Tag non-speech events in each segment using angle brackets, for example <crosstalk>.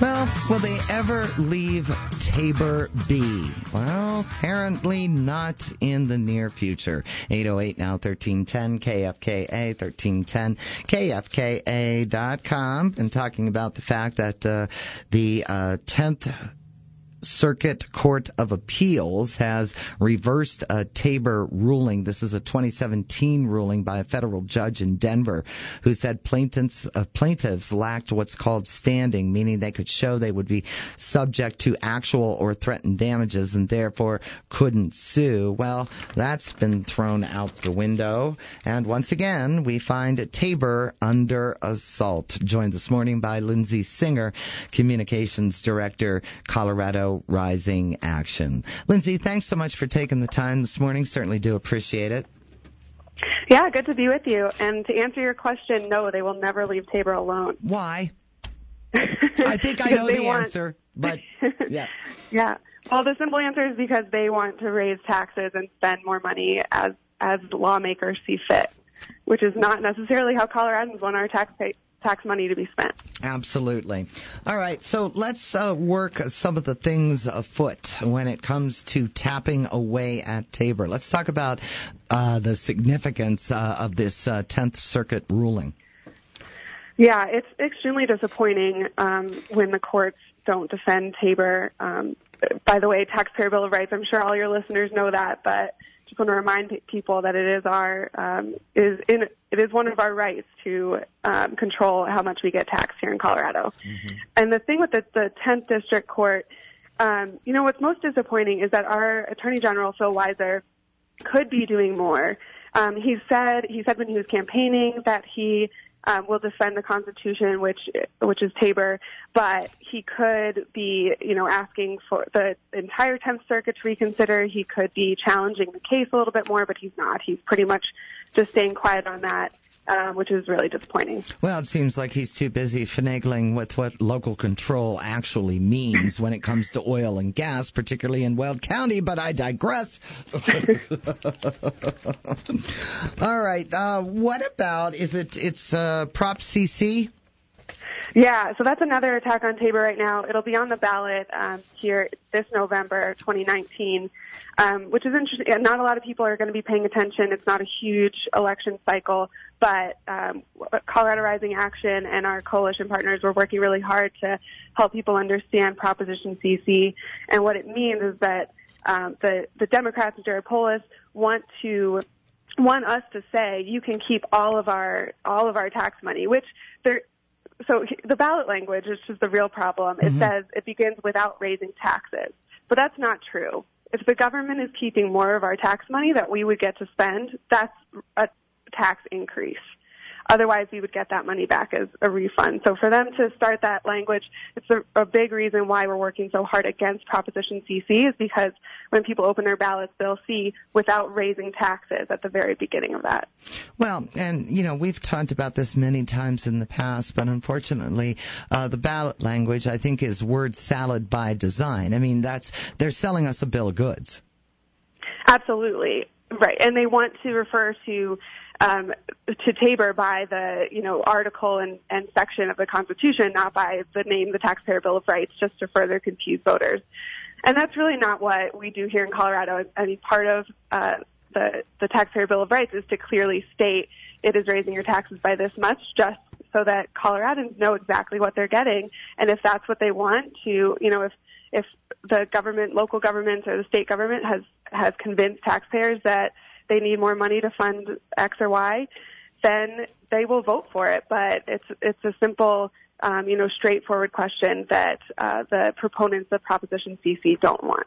Well, will they ever leave Tabor be? Well, apparently not in the near future. 808 now 1310 KFKA 1310 KFKA.com and talking about the fact that uh, the uh, 10th Circuit Court of Appeals has reversed a Tabor ruling. This is a 2017 ruling by a federal judge in Denver who said plaintiffs, uh, plaintiffs lacked what's called standing, meaning they could show they would be subject to actual or threatened damages and therefore couldn't sue. Well, that's been thrown out the window. And once again, we find Tabor under assault. Joined this morning by Lindsey Singer, Communications Director, Colorado Rising Action. Lindsey, thanks so much for taking the time this morning. Certainly do appreciate it. Yeah, good to be with you. And to answer your question, no, they will never leave Tabor alone. Why? <laughs> I think I know the want... answer, but <laughs> yeah. yeah. Well, the simple answer is because they want to raise taxes and spend more money as as lawmakers see fit, which is not necessarily how Coloradans want our tax pay, tax money to be spent. Absolutely. All right, so let's uh, work some of the things afoot when it comes to tapping away at Tabor. Let's talk about uh, the significance uh, of this 10th uh, Circuit ruling. Yeah, it's extremely disappointing um, when the courts don't defend Tabor. Um, by the way, Taxpayer Bill of Rights, I'm sure all your listeners know that, but just want to remind people that it is our um, is in it is one of our rights to um, control how much we get taxed here in Colorado. Mm-hmm. And the thing with the, the 10th District Court, um, you know, what's most disappointing is that our Attorney General Phil Weiser could be doing more. Um, he said he said when he was campaigning that he um, will defend the Constitution, which which is Tabor, but he could be, you know, asking for the entire 10th Circuit to reconsider. He could be challenging the case a little bit more, but he's not. He's pretty much just staying quiet on that. Um, which is really disappointing. Well, it seems like he's too busy finagling with what local control actually means when it comes to oil and gas, particularly in Weld County, but I digress. <laughs> All right. Uh, what about, is it, it's uh, Prop CC? Yeah, so that's another attack on Tabor right now. It'll be on the ballot um, here this November 2019, um, which is interesting. Not a lot of people are going to be paying attention. It's not a huge election cycle, but um, Colorado Rising Action and our coalition partners were working really hard to help people understand Proposition CC. And what it means is that um, the, the Democrats and Jared Polis want to want us to say you can keep all of our all of our tax money, which there so the ballot language is just the real problem. It mm-hmm. says it begins without raising taxes, but that's not true. If the government is keeping more of our tax money that we would get to spend, that's a tax increase. Otherwise, we would get that money back as a refund. So for them to start that language, it's a, a, big reason why we're working so hard against Proposition CC is because when people open their ballots, they'll see without raising taxes at the very beginning of that. Well, and you know, we've talked about this many times in the past, but unfortunately, uh, the ballot language, I think, is word salad by design. I mean, that's, they're selling us a bill of goods. Absolutely. Right. And they want to refer to um, to Tabor by the you know article and, and section of the Constitution, not by the name, the Taxpayer Bill of Rights, just to further confuse voters. And that's really not what we do here in Colorado. I mean, part of uh, the the Taxpayer Bill of Rights is to clearly state it is raising your taxes by this much, just so that Coloradans know exactly what they're getting, and if that's what they want to, you know, if if the government, local government, or the state government has has convinced taxpayers that they need more money to fund X or Y, then they will vote for it. But it's it's a simple, um, you know, straightforward question that uh, the proponents of Proposition CC don't want.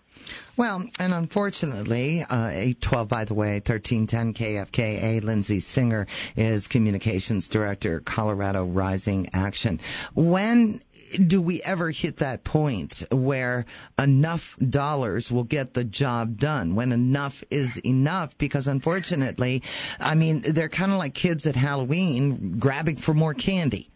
Well, and unfortunately, uh, 812, by the way, 1310 KFKA, Lindsey Singer is Communications Director, Colorado Rising Action. When do we ever hit that point where enough dollars will get the job done? When enough is enough? Because unfortunately, I mean, they're kind of like kids at Halloween grabbing for more candy.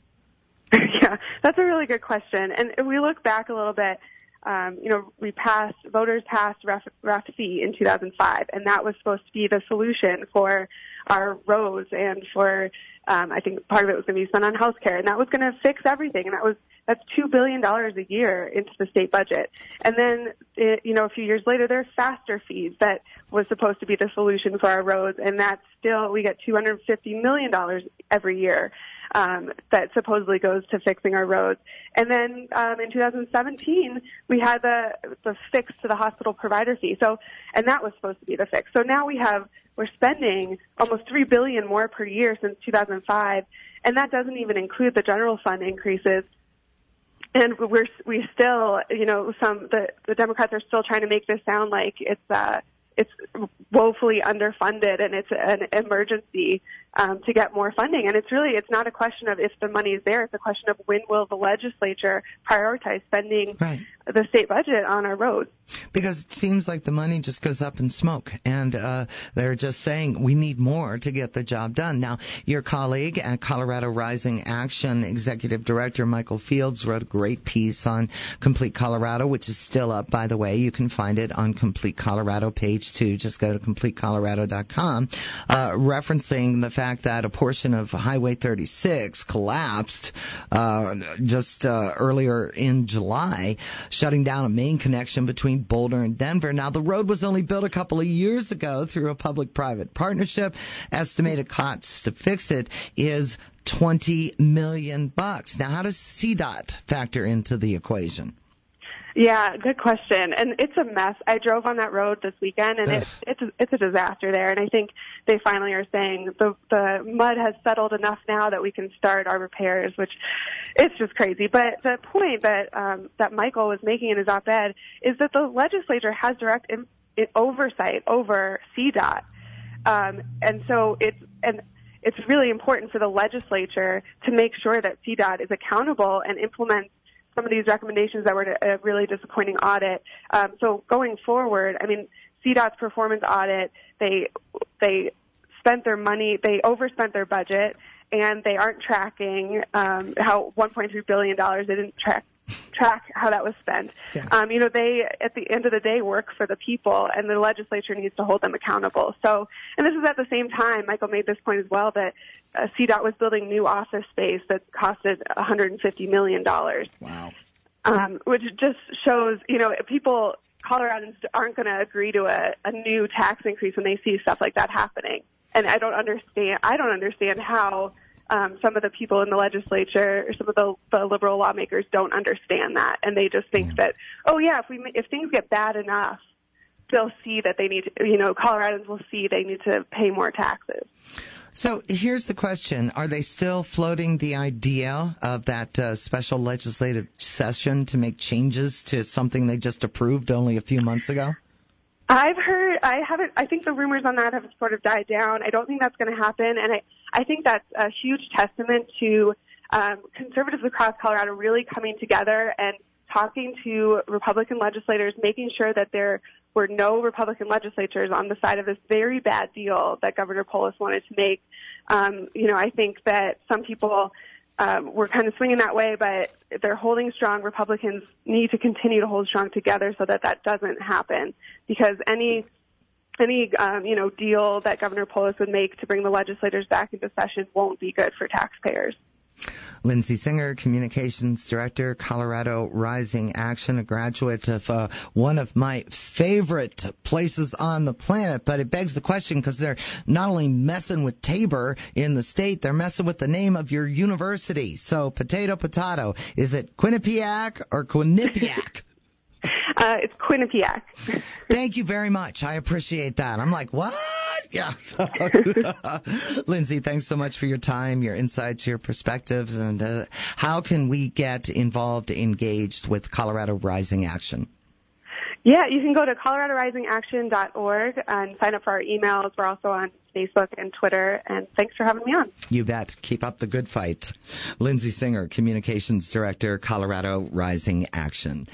That's a really good question. And if we look back a little bit, um, you know, we passed, voters passed Ref, Ref C in 2005, and that was supposed to be the solution for our roads and for Um, I think part of it was going to be spent on health care, and that was going to fix everything. And that was that's two billion dollars a year into the state budget. And then, it, you know, a few years later, there's faster fees that was supposed to be the solution for our roads, and that's still we get 250 million dollars every year um, that supposedly goes to fixing our roads. And then um, in 2017, we had the the fix to the hospital provider fee. So, and that was supposed to be the fix. So now we have we're spending almost three billion more per year since 2005, and that doesn't even include the general fund increases. And we're we still, you know, some the the Democrats are still trying to make this sound like it's uh it's woefully underfunded and it's an emergency um, to get more funding. And it's really, it's not a question of if the money is there. It's a question of when will the legislature prioritize spending right. the state budget on our roads. Because it seems like the money just goes up in smoke, and uh, they're just saying we need more to get the job done. Now, your colleague at Colorado Rising Action Executive Director Michael Fields wrote a great piece on Complete Colorado, which is still up, by the way. You can find it on Complete Colorado page two. Just go to CompleteColorado.com, uh, referencing the fact that a portion of Highway 36 collapsed uh, just uh, earlier in July, shutting down a main connection between Boulder and Denver. Now, the road was only built a couple of years ago through a public-private partnership. Estimated costs to fix it is 20 million bucks. Now, how does CDOT factor into the equation? Yeah, good question. And it's a mess. I drove on that road this weekend, and it's it's a, it's a disaster there. And I think they finally are saying the the mud has settled enough now that we can start our repairs, which it's just crazy. But the point that um, that Michael was making in his op-ed is that the legislature has direct in, in oversight over CDOT, um, and so it's and it's really important for the legislature to make sure that CDOT is accountable and implements some of these recommendations that were a really disappointing audit. Um, so going forward, I mean, CDOT's performance audit, they they spent their money, they overspent their budget, and they aren't tracking um, how 1.3 billion dollars. They didn't track track how that was spent. Yeah. Um, you know, they at the end of the day work for the people, and the legislature needs to hold them accountable. So, and this is at the same time. Michael made this point as well that uh, CDOT was building new office space that costed 150 million dollars. Wow. Um, which just shows, you know, people Coloradans aren't going to agree to a, a new tax increase when they see stuff like that happening. And I don't understand. I don't understand how um, some of the people in the legislature or some of the, the liberal lawmakers don't understand that, and they just think mm. that, oh yeah, if we if things get bad enough, they'll see that they need to, you know, Coloradans will see they need to pay more taxes. So here's the question. Are they still floating the idea of that uh, special legislative session to make changes to something they just approved only a few months ago? I've heard, I haven't, I think the rumors on that have sort of died down. I don't think that's going to happen. And I, I think that's a huge testament to um, conservatives across Colorado really coming together and talking to Republican legislators, making sure that there were no Republican legislatures on the side of this very bad deal that Governor Polis wanted to make. Um, you know, I think that some people um, were kind of swinging that way, but they're holding strong. Republicans need to continue to hold strong together so that that doesn't happen. Because any any um, you know deal that Governor Polis would make to bring the legislators back into session won't be good for taxpayers. Lindsey Singer, Communications Director, Colorado Rising Action, a graduate of uh, one of my favorite places on the planet. But it begs the question because they're not only messing with Tabor in the state, they're messing with the name of your university. So, potato, potato. Is it Quinnipiac or Quinnipiac? <laughs> Uh, it's Quinnipiac. <laughs> Thank you very much. I appreciate that. I'm like, what? Yeah. <laughs> Lindsey, thanks so much for your time, your insights, your perspectives, and uh, how can we get involved, engaged with Colorado Rising Action? Yeah, you can go to coloradorisingaction.org and sign up for our emails. We're also on Facebook and Twitter. And thanks for having me on. You bet. Keep up the good fight. Lindsey Singer, Communications Director, Colorado Rising Action.